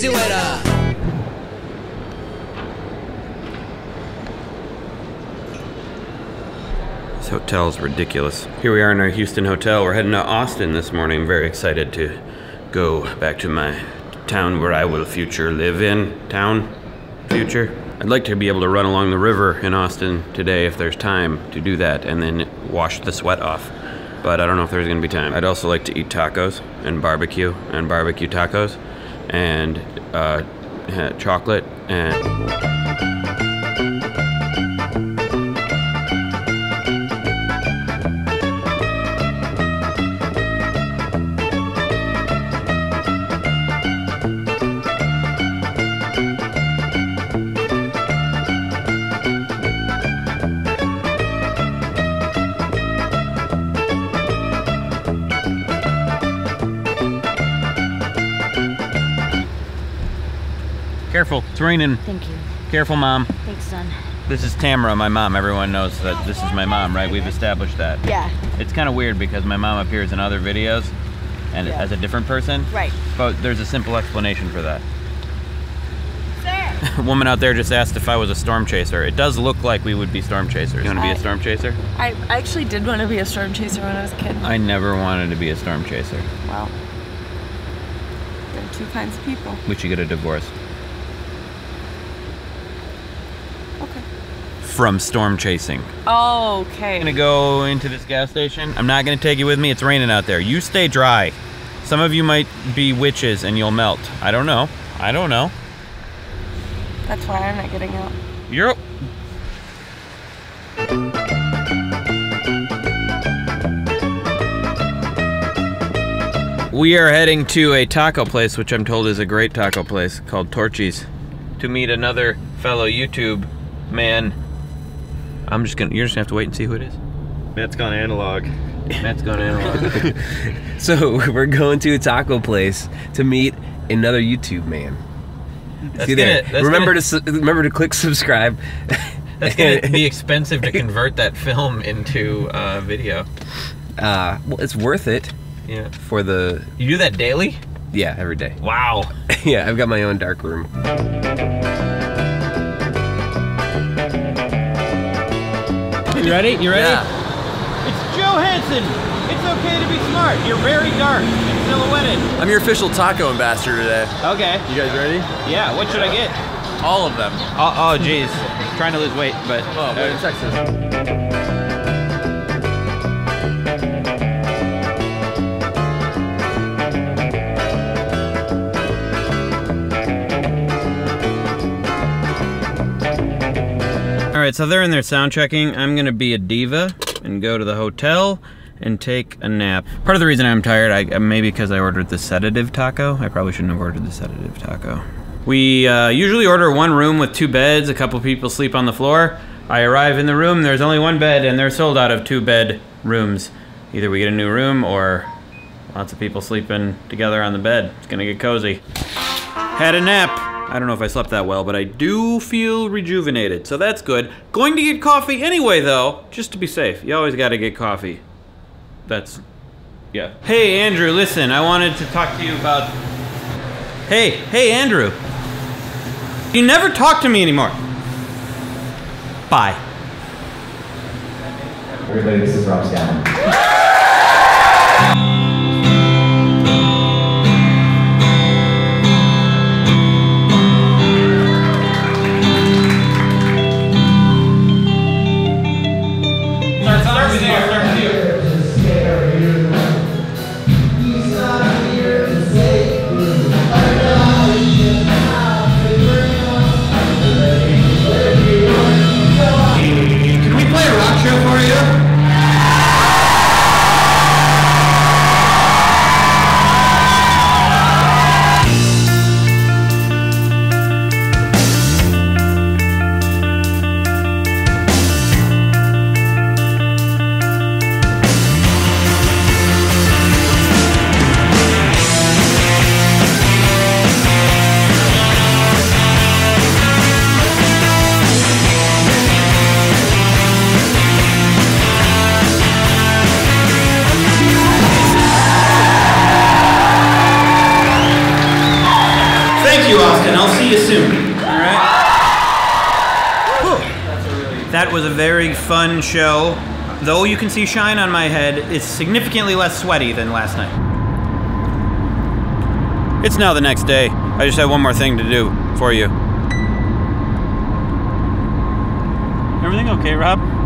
Brazuela. This hotel's ridiculous. Here we are in our Houston hotel. We're heading to Austin this morning. I'm very excited to go back to my town where I will future live in. Town? Future? I'd like to be able to run along the river in Austin today if there's time to do that and then wash the sweat off. But I don't know if there's gonna be time. I'd also like to eat tacos and barbecue and barbecue tacos and uh, chocolate and. Careful, it's raining. Thank you. Careful, mom. Thanks, son. This is Tamara, my mom. Everyone knows that this is my mom, right? We've established that. Yeah. It's kind of weird because my mom appears in other videos and Yeah. as a different person. Right. But there's a simple explanation for that. Sir. A woman out there just asked if I was a storm chaser. It does look like we would be storm chasers. You want to be I- a storm chaser? I I actually did want to be a storm chaser when I was a kid. I never wanted to be a storm chaser. Well, there are two kinds of people. We should get a divorce. Okay. From storm chasing. Oh, I'm gonna go into this gas station. I'm not gonna take you with me. It's raining out there. You stay dry. Some of you might be witches and you'll melt. I don't know. I don't know. That's why I'm not getting out. You're. We are heading to a taco place, which I'm told is a great taco place called Torchy's, to meet another fellow YouTube man. I'm just gonna. You're just gonna have to wait and see who it is. Matt's gone analog. Matt's going analog. So we're going to a taco place to meet another YouTube man. That's See there. remember gonna- to remember to click subscribe. That's gonna be expensive to convert that film into uh, video. uh, well, it's worth it Yeah. for the You do that daily? yeah every day. Wow. yeah, I've got my own dark room. You ready? You ready? Yeah. It's Joe Hanson. It's okay to be smart. You're very dark and silhouetted. I'm your official taco ambassador today. Okay. You guys ready? Yeah. What should I get? All of them. Oh, oh geez. Trying to lose weight, but. Oh, uh, in Texas. All right, so they're in there sound checking. I'm gonna be a diva and go to the hotel and take a nap. Part of the reason I'm tired, I maybe because I ordered the sedative taco. I probably shouldn't have ordered the sedative taco. We uh, usually order one room with two beds. A couple people sleep on the floor. I arrive in the room. There's only one bed, and they're sold out of two bed rooms. Either we get a new room or lots of people sleeping together on the bed. It's gonna get cozy. Had a nap. I don't know if I slept that well, but I do feel rejuvenated, so that's good. Going to get coffee anyway, though, just to be safe. You always gotta get coffee. That's. Yeah. Hey, Andrew, listen, I wanted to talk to you about. Hey, hey, Andrew. You never talk to me anymore. Bye. Everybody, this is Rob Scallon. See you soon. All right. That was a very fun show. Though you can see shine on my head, it's significantly less sweaty than last night. It's now the next day. I just have one more thing to do for you. Everything okay, Rob?